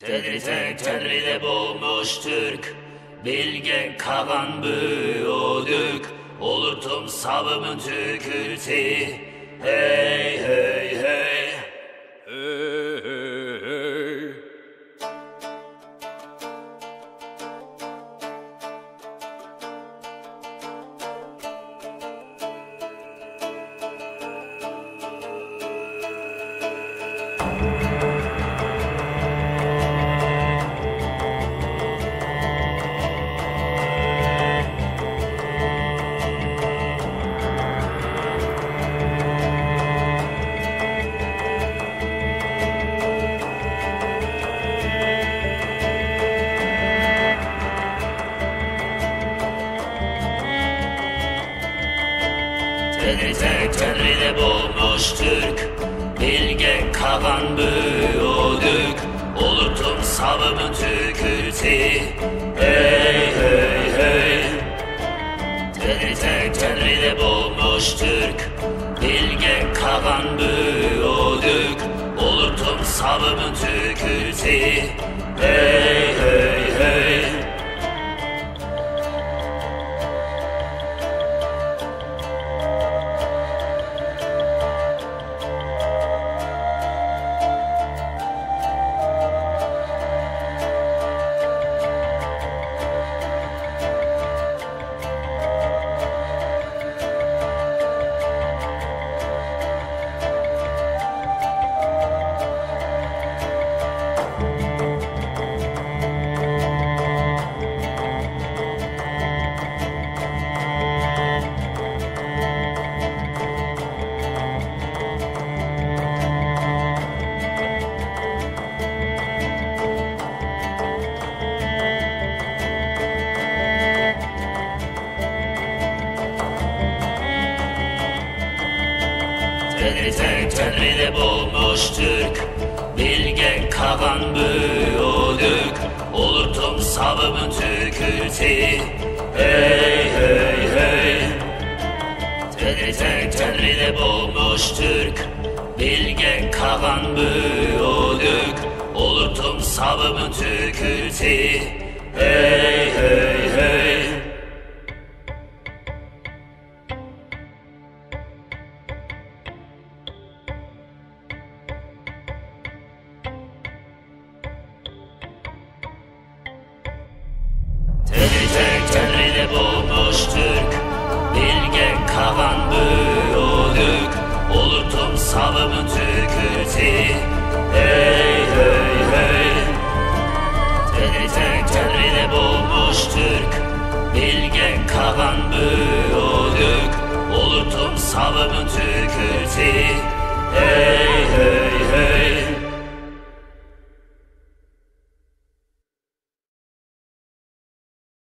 Tedri tek tedri de bulmuş Türk. Bilge kavan büyüdük. Olurtum sabımın tükürti hey hey Hey Tedri tek de bulmuş Türk. Bilge kavan büyüdük. Olurtum sabımın tükürti. Hey hey hey. Tedri tek de bulmuş Türk. Bilge kavan büyüdük. Olurtum sabımın tükürti. Hey Tedri tek de bulmuş Bilge kavan büyüdük Olurtum sabımın tükürti Hey hey hey. Tedri tek de bulmuş Bilge kavan büyüdük Olurtum sabımın tükürti hey hey Tedri de bulmuş Türk. Bilge kavan büyüdük Olurtum sabımın tükürti Hey hey hey. Tedri de bulmuş Türk. Bilge kavan büyüdük Olurtum sabımın tükürti